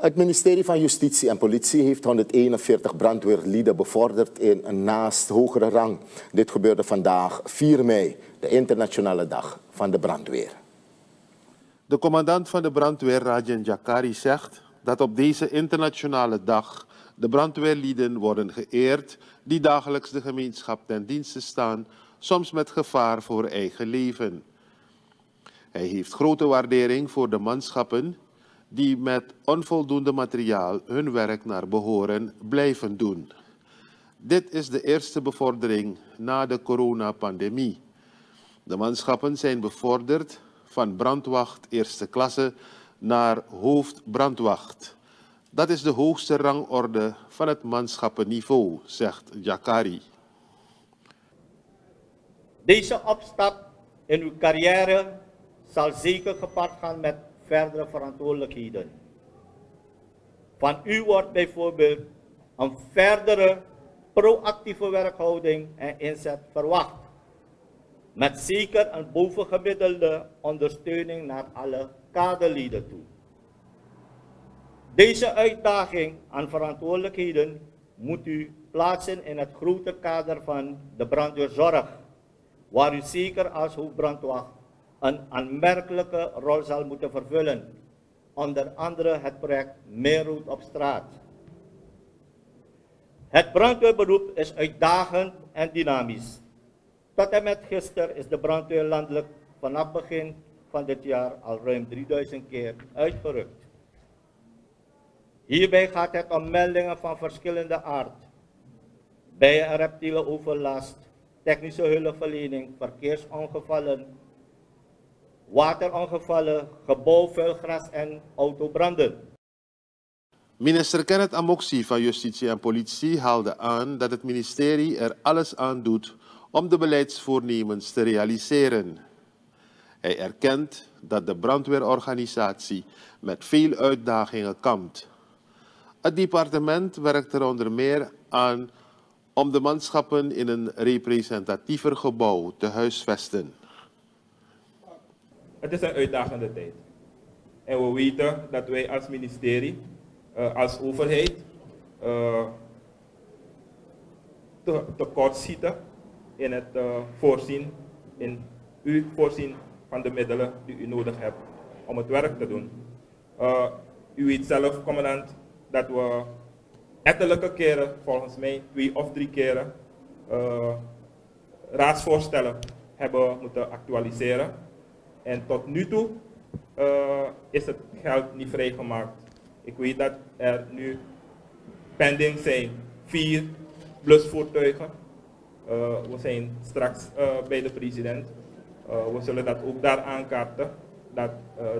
Het ministerie van Justitie en Politie heeft 141 brandweerlieden bevorderd in een naast hogere rang. Dit gebeurde vandaag 4 mei, de internationale dag van de brandweer. De commandant van de brandweer, Rajan Jakari, zegt dat op deze internationale dag de brandweerlieden worden geëerd die dagelijks de gemeenschap ten dienste staan, soms met gevaar voor eigen leven. Hij heeft grote waardering voor de manschappen die met onvoldoende materiaal hun werk naar behoren blijven doen. Dit is de eerste bevordering na de coronapandemie. De manschappen zijn bevorderd van brandwacht eerste klasse naar hoofdbrandwacht. Dat is de hoogste rangorde van het manschappenniveau, zegt Jakari. Deze opstap in uw carrière zal zeker gepaard gaan met verdere verantwoordelijkheden. Van u wordt bijvoorbeeld een verdere proactieve werkhouding en inzet verwacht. Met zeker een bovengemiddelde ondersteuning naar alle kaderleden toe. Deze uitdaging aan verantwoordelijkheden moet u plaatsen in het grotere kader van de brandweerzorg, waar u zeker als hoofdbrandwacht een aanmerkelijke rol zal moeten vervullen. Onder andere het project Meerroet op straat. Het brandweerberoep is uitdagend en dynamisch. Tot en met gisteren is de brandweer landelijk vanaf begin van dit jaar al ruim 3000 keer uitgerukt. Hierbij gaat het om meldingen van verschillende aard. Bijen- en reptielenoverlast, technische hulpverlening, verkeersongevallen, waterongevallen, gebouwvuilgras en autobranden. Minister Kenneth Amoksi van Justitie en Politie haalde aan dat het ministerie er alles aan doet om de beleidsvoornemens te realiseren. Hij erkent dat de brandweerorganisatie met veel uitdagingen kampt. Het departement werkt er onder meer aan om de manschappen in een representatiever gebouw te huisvesten. Het is een uitdagende tijd. En we weten dat wij als ministerie, uh, als overheid, te, tekort zitten in het uh, voorzien, in u voorzien van de middelen die u nodig hebt om het werk te doen. u weet zelf, commandant, dat we ettelijke keren, volgens mij twee of drie keren, raadsvoorstellen hebben moeten actualiseren en tot nu toe uh, is het geld niet vrijgemaakt. Ik weet dat er nu pending zijn vier blusvoertuigen. Uh, we zijn straks uh, bij de president. we zullen dat ook daar aankaarten. Dat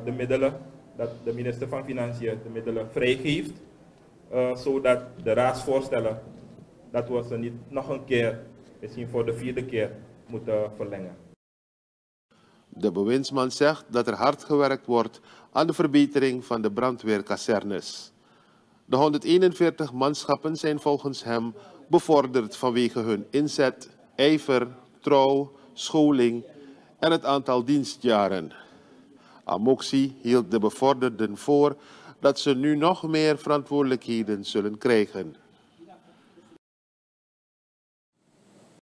de middelen, dat de minister van Financiën de middelen vrijgeeft. zodat de raadsvoorstellen, dat we ze niet nog een keer, misschien voor de vierde keer, moeten verlengen. De bewindsman zegt dat er hard gewerkt wordt aan de verbetering van de brandweerkazernes. De 141 manschappen zijn volgens hem bevorderd vanwege hun inzet, ijver, trouw, scholing en het aantal dienstjaren. Amoxie hield de bevorderden voor dat ze nu nog meer verantwoordelijkheden zullen krijgen.